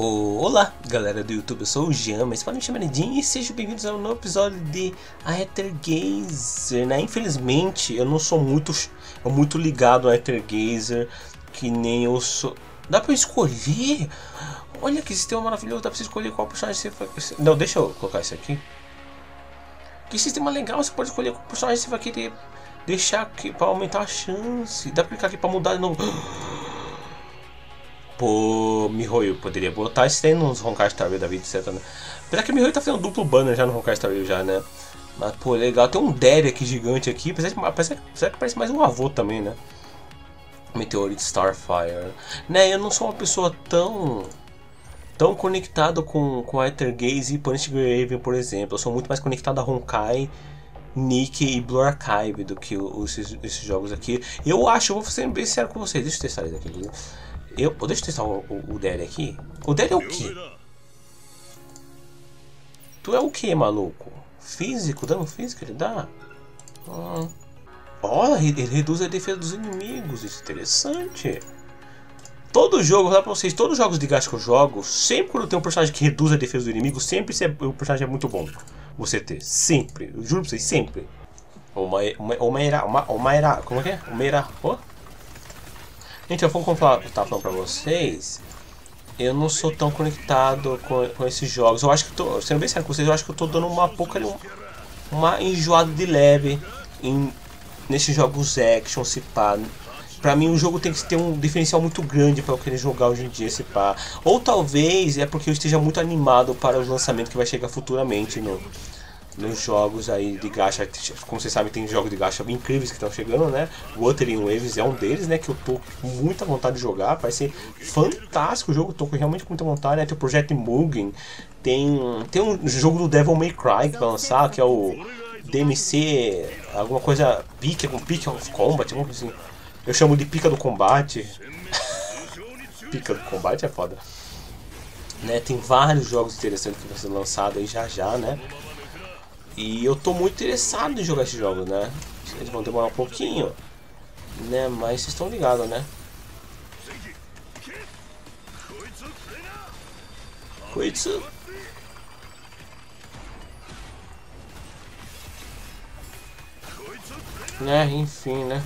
Olá, galera do YouTube, eu sou o Jean, mas podem me chamar de Jim e sejam bem-vindos a um novo episódio de Aether Gazer, né? Infelizmente, eu não sou muito, muito ligado a Aether Gazer, que nem eu sou... Dá pra escolher? Olha que sistema maravilhoso, dá pra escolher qual personagem você vai... Não, deixa eu colocar isso aqui. Que sistema legal, você pode escolher qual personagem você vai querer deixar aqui pra aumentar a chance. Dá pra clicar aqui pra mudar de novo. Pô, Mihoyo poderia botar isso aí nos Honkai Star Rail da vida, etc. Né? Apesar que Mihoyo tá fazendo duplo banner já no Honkai Star Rail já, né? Mas, pô, legal. Tem um Derry aqui gigante aqui. Apesar que, apesar, apesar que parece mais um avô também, né? Meteorite Starfire. Né, eu não sou uma pessoa tão... Tão conectado com, com Ether Gaze e Punish Graven, por exemplo. Eu sou muito mais conectado a Honkai, Nick e Blue Archive do que os, esses, esses jogos aqui. Eu acho, eu vou ser bem sincero com vocês. Deixa eu testar isso aqui. Eu, deixa eu testar o, o, o aqui. O Derry é o quê? Tu é o que, maluco? Físico? Dano físico ele dá? Ah. Olha, ele reduz a defesa dos inimigos. Isso é interessante. Todo jogo, vou falar pra vocês, todos os jogos de gacha que eu jogo, sempre quando tem um personagem que reduz a defesa do inimigo, sempre é, o personagem é muito bom você ter. Sempre. Eu juro pra vocês, sempre. Uma, uma, uma, era, uma, uma era, como é que é? Uma era, Gente, eu falar, tá falando pra vocês, eu não sou tão conectado com, com esses jogos. Eu acho que tô, sendo bem sério com vocês, eu acho que eu tô dando uma pouca, uma enjoada de leve em, nesses jogos action, se pá. Pra mim o jogo tem que ter um diferencial muito grande para eu querer jogar hoje em dia, se pá. Ou talvez é porque eu esteja muito animado para o lançamento que vai chegar futuramente no, nos jogos aí de gacha. Como vocês sabem, tem jogos de gacha incríveis que estão chegando, né? Wuthering Waves é um deles, né? Que eu tô com muita vontade de jogar. Ser fantástico o jogo, tô realmente com muita vontade, né? Tem o Project Mugen, tem, tem um jogo do Devil May Cry que vai lançar, que é o DMC, alguma coisa, pique, algum pique of combat, alguma coisa assim. Eu chamo de pica do combate. pica do combate é foda. Né, tem vários jogos interessantes que vão ser lançados aí já já, né? E eu tô muito interessado em jogar esses jogos, né? Eles vão demorar um pouquinho, né? Mas vocês estão ligados, né? Koitsu. Né, enfim, né?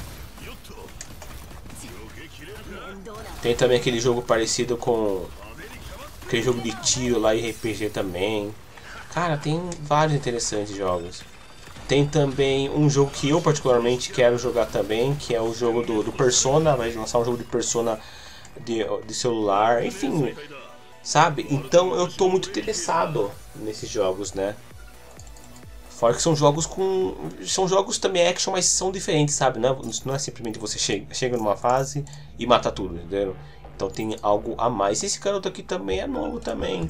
Tem também aquele jogo parecido com aquele jogo de tiro lá e RPG também. Cara, tem vários interessantes jogos. Tem também um jogo que eu particularmente quero jogar também, que é o jogo do, do Persona, vai lançar um jogo de Persona de, de celular, enfim, sabe? Então eu tô muito interessado nesses jogos, né? Fora que são jogos com. São jogos também action, mas são diferentes, sabe? Não é, não é simplesmente você chega, chega numa fase e mata tudo, entendeu? Então tem algo a mais. Esse garoto aqui também é novo também.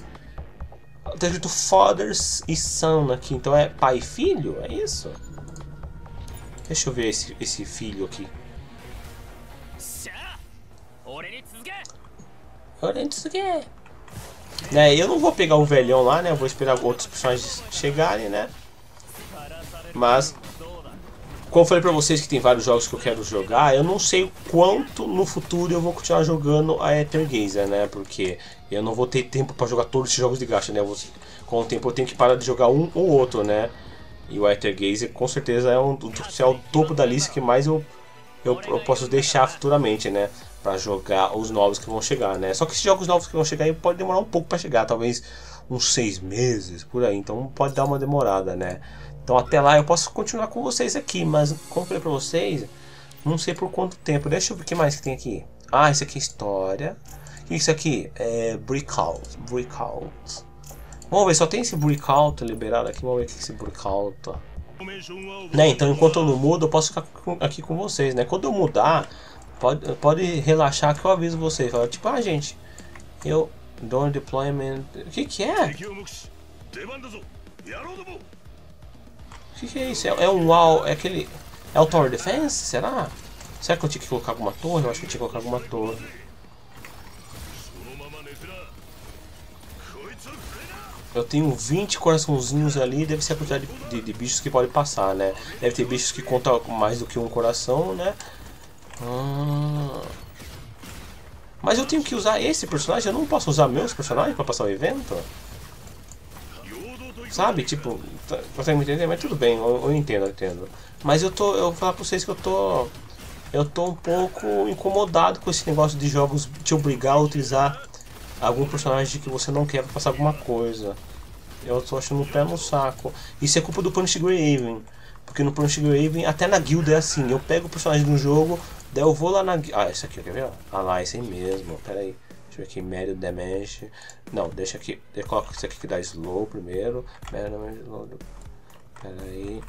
Tá escrito Fathers e Son aqui, então é pai e filho? É isso? Deixa eu ver esse, esse filho aqui. Né, eu não vou pegar o velhão lá, né? Vou esperar outros personagens chegarem, né? Mas, como eu falei pra vocês que tem vários jogos que eu quero jogar, eu não sei quanto no futuro eu vou continuar jogando a Ether Gazer, né? Porque eu não vou ter tempo pra jogar todos esses jogos de gacha, né? Vou, com o tempo eu tenho que parar de jogar um ou outro, né? E o Ether Gazer com certeza é, um, é o topo da lista que mais eu, eu, eu posso deixar futuramente, né? Pra jogar os novos que vão chegar, né? Só que esses jogos novos que vão chegar aí pode demorar um pouco pra chegar, talvez uns seis meses, por aí. Então pode dar uma demorada, né? Então até lá eu posso continuar com vocês aqui, mas como falei pra vocês, não sei por quanto tempo. Deixa eu ver o que mais que tem aqui. Ah, isso aqui é história. Isso aqui? É Breakout. Breakout. Vamos ver, só tem esse Breakout liberado aqui. Vamos ver o que é esse Breakout. Né, então enquanto eu não mudo, eu posso ficar aqui com vocês, né? Quando eu mudar, pode, pode relaxar que eu aviso vocês. Fala, tipo, ah gente, eu... Don't deployment... O que que é? que, que é isso? É, é um wall. É aquele. É o Tower Defense? Será? Será que eu tinha que colocar alguma torre? Eu acho que eu tinha que colocar alguma torre. Eu tenho 20 coraçãozinhos ali, deve ser a quantidade de, de, de, bichos que pode passar, né? Deve ter bichos que contam mais do que um coração, né? Ah. Mas eu tenho que usar esse personagem, eu não posso usar meus personagens pra passar o evento? Sabe, tipo, tá, consegue me entender? Mas tudo bem, eu, eu entendo, eu entendo. Mas eu tô, eu vou falar pra vocês que eu tô, eu tô um pouco incomodado com esse negócio de jogos te obrigar a utilizar algum personagem que você não quer pra passar alguma coisa. Eu tô achando um pé no saco. Isso é culpa do Punish Graven. Porque no Punish Graven, até na guilda é assim. Eu pego o personagem do jogo, daí eu vou lá na... Ah, esse aqui, quer ver? Ah lá, esse aí mesmo. Pera aí. Deixa eu ver aqui, médio damage. Não, deixa aqui. Eu coloco isso aqui que dá slow primeiro. Médio damage slow. Pera aí.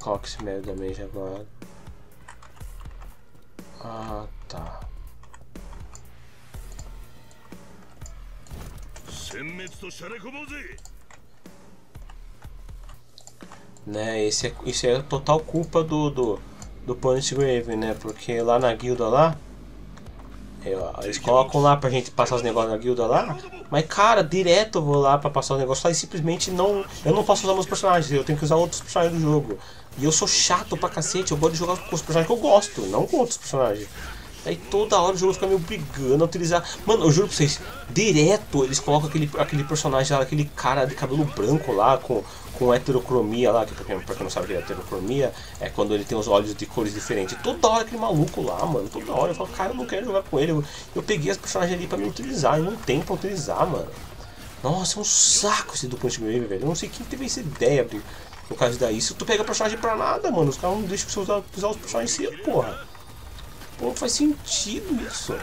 Coloca esse médio damage agora. Ah, tá. Né, esse é, isso é total culpa do, do, do Punish Grave, né? Porque lá na guilda lá, eu, eles colocam lá pra gente passar os negócios na guilda lá, mas cara, direto eu vou lá pra passar os negócios lá e simplesmente não. Eu não posso usar meus personagens, eu tenho que usar outros personagens do jogo. E eu sou chato pra cacete, eu gosto de jogar com os personagens que eu gosto, não com outros personagens. Aí toda hora o jogo fica me obrigando a utilizar. Mano, eu juro pra vocês, direto eles colocam aquele, aquele personagem lá, aquele cara de cabelo branco lá, com, com heterocromia lá, que pra quem, pra quem não sabe o que é heterocromia, é quando ele tem os olhos de cores diferentes. Toda hora aquele maluco lá, mano, toda hora eu falo, cara, eu não quero jogar com ele. Eu, eu peguei as personagens ali pra me utilizar, e não tem pra utilizar, mano. Nossa, é um saco esse do Punch Grave, velho. Eu não sei quem teve essa ideia de, no caso daí. Se tu pega personagem pra nada, mano, os caras não deixam você usar, usar os personagens cedo, porra. Pô, faz sentido isso.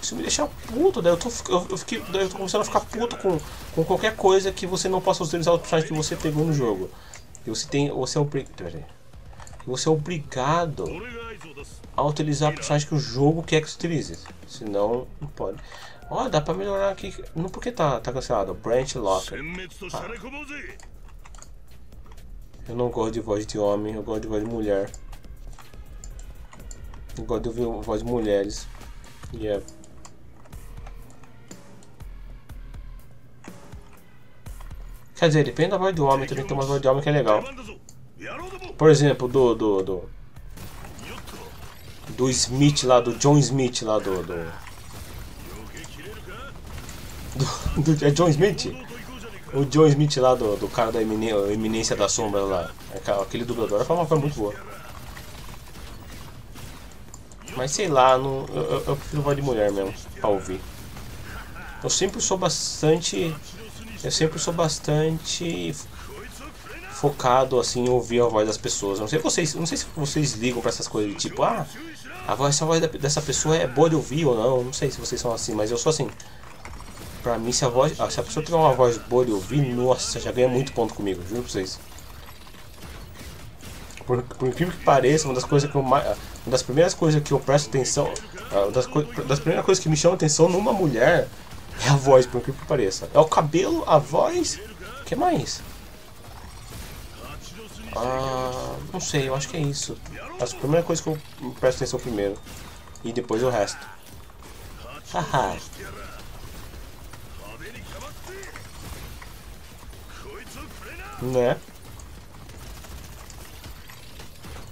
Isso me deixa puto, daí eu tô, eu, eu, eu tô começando a ficar puto com, com qualquer coisa que você não possa utilizar o personagem que você pegou no jogo. E você tem. Você é obrigado. Você é obrigado a utilizar o personagem que o jogo quer que você utilize. Senão, não pode. Ó, oh, dá pra melhorar aqui. Não porque tá, tá cancelado. Branch Locker. Ah. Eu não gosto de voz de homem, eu gosto de voz de mulher. Eu gosto de ouvir voz de mulheres. Yeah. Quer dizer, depende da voz do homem, também tem uma voz de homem que é legal. Por exemplo, do. do. do, do Smith lá, do John Smith lá do. do, do, do é John Smith? O John Smith lá do, do cara da eminência da sombra lá. Aquele dublador foi uma coisa muito boa. Mas sei lá, não, eu, eu prefiro voz de mulher mesmo, pra ouvir. Eu sempre sou bastante. Eu sempre sou bastante focado assim em ouvir a voz das pessoas. Não sei vocês, não sei se vocês ligam para essas coisas tipo, ah, a voz, essa voz dessa pessoa é boa de ouvir ou não. Não sei se vocês são assim, mas eu sou assim. Pra mim, se a voz, se a pessoa tiver uma voz boa de ouvir, nossa, já ganha muito ponto comigo, juro pra vocês. Por, por incrível que pareça, uma das coisas que eu uma das primeiras coisas que eu presto atenção, ah, uma das, das primeiras coisas que me chamam atenção numa mulher é a voz, por que pareça. É o cabelo, a voz, o que mais? Ah, não sei, eu acho que é isso. É a primeira coisa que eu presto atenção primeiro. E depois o resto. Haha. né?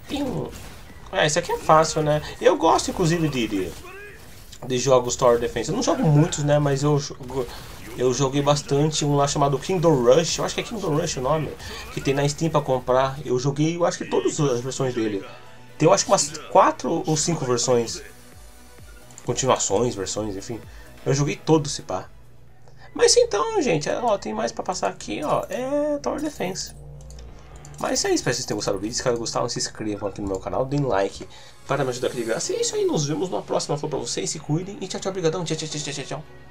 Tem um... É, esse aqui é fácil, né? Eu gosto, inclusive, de, de, jogos Tower Defense. Eu não jogo muitos, né? Mas eu, eu joguei bastante um lá chamado Kingdom Rush. Eu acho que é Kingdom Rush o nome. Que tem na Steam pra comprar. Eu joguei, eu acho que todas as versões dele. Tem, eu acho que umas 4 ou 5 versões. Continuações, versões, enfim. Eu joguei todos, se pá. Mas então, gente, ó, tem mais pra passar aqui, ó. É Tower Defense. Mas é isso, espero que vocês tenham gostado do vídeo. Se caso gostaram, se inscrevam aqui no meu canal, deem like para me ajudar aqui de graça. E é isso aí, nos vemos numa próxima. Falou pra vocês, se cuidem e tchau, tchau, obrigadão. Tchau, tchau, tchau, tchau, tchau.